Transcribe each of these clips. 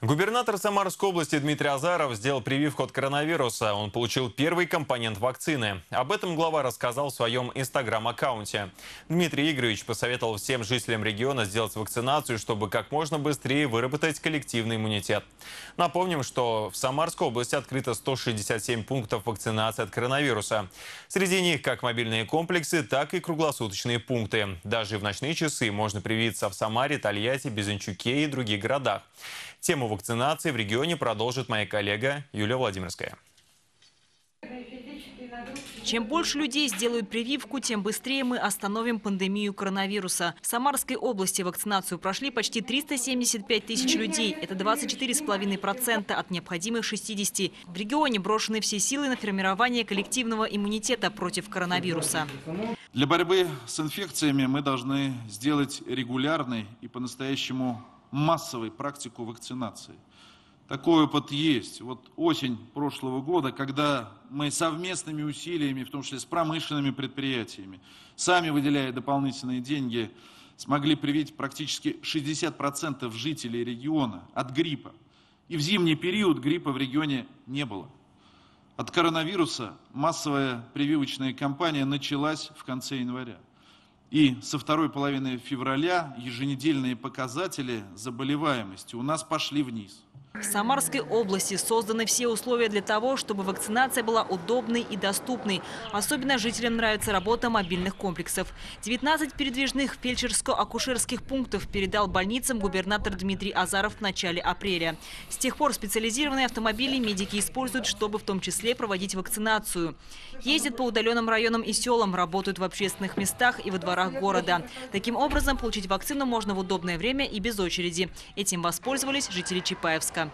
Губернатор Самарской области Дмитрий Азаров сделал прививку от коронавируса. Он получил первый компонент вакцины. Об этом глава рассказал в своем инстаграм-аккаунте. Дмитрий Игоревич посоветовал всем жителям региона сделать вакцинацию, чтобы как можно быстрее выработать коллективный иммунитет. Напомним, что в Самарской области открыто 167 пунктов вакцинации от коронавируса. Среди них как мобильные комплексы, так и круглосуточные пункты. Даже в ночные часы можно привиться в Самаре, Тольятти, Безенчуке и других городах. Тему вакцинации в регионе продолжит моя коллега Юлия Владимирская. Чем больше людей сделают прививку, тем быстрее мы остановим пандемию коронавируса. В Самарской области вакцинацию прошли почти 375 тысяч людей. Это 24,5% от необходимых 60. В регионе брошены все силы на формирование коллективного иммунитета против коронавируса. Для борьбы с инфекциями мы должны сделать регулярный и по-настоящему массовой практику вакцинации. Такой опыт есть. Вот осень прошлого года, когда мы совместными усилиями, в том числе с промышленными предприятиями, сами выделяя дополнительные деньги, смогли привить практически 60% жителей региона от гриппа. И в зимний период гриппа в регионе не было. От коронавируса массовая прививочная кампания началась в конце января. И со второй половины февраля еженедельные показатели заболеваемости у нас пошли вниз. В Самарской области созданы все условия для того, чтобы вакцинация была удобной и доступной. Особенно жителям нравится работа мобильных комплексов. 19 передвижных фельдшерско-акушерских пунктов передал больницам губернатор Дмитрий Азаров в начале апреля. С тех пор специализированные автомобили медики используют, чтобы в том числе проводить вакцинацию. Ездят по удаленным районам и селам, работают в общественных местах и во дворах города. Таким образом, получить вакцину можно в удобное время и без очереди. Этим воспользовались жители Чапаевска.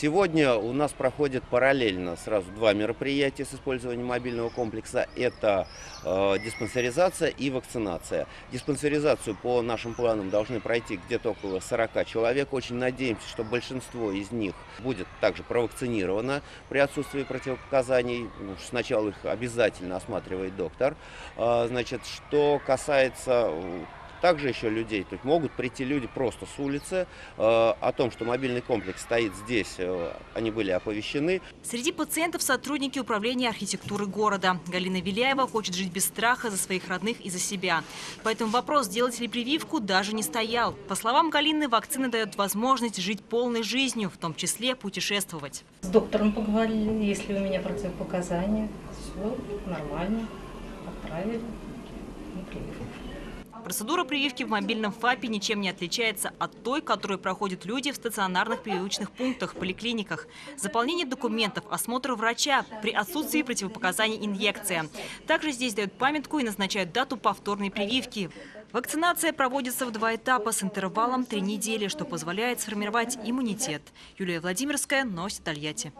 Сегодня у нас проходит параллельно сразу два мероприятия с использованием мобильного комплекса. Это э, диспансеризация и вакцинация. Диспансеризацию по нашим планам должны пройти где-то около 40 человек. Очень надеемся, что большинство из них будет также провакцинировано при отсутствии противопоказаний. Сначала их обязательно осматривает доктор. Э, значит, что касается также еще людей, то есть могут прийти люди просто с улицы. Э, о том, что мобильный комплекс стоит здесь, э, они были оповещены. Среди пациентов сотрудники управления архитектуры города. Галина Виляева хочет жить без страха за своих родных и за себя. Поэтому вопрос, сделать ли прививку, даже не стоял. По словам Галины, вакцина дает возможность жить полной жизнью, в том числе путешествовать. С доктором поговорили, если у меня противопоказания. Все нормально, отправили. Процедура прививки в мобильном ФАПе ничем не отличается от той, которую проходят люди в стационарных прививочных пунктах, поликлиниках. Заполнение документов, осмотр врача при отсутствии противопоказаний инъекция. Также здесь дают памятку и назначают дату повторной прививки. Вакцинация проводится в два этапа с интервалом три недели, что позволяет сформировать иммунитет. Юлия Владимирская, Новости Тольятти.